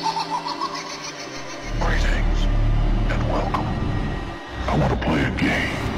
Greetings and welcome. I want to play a game.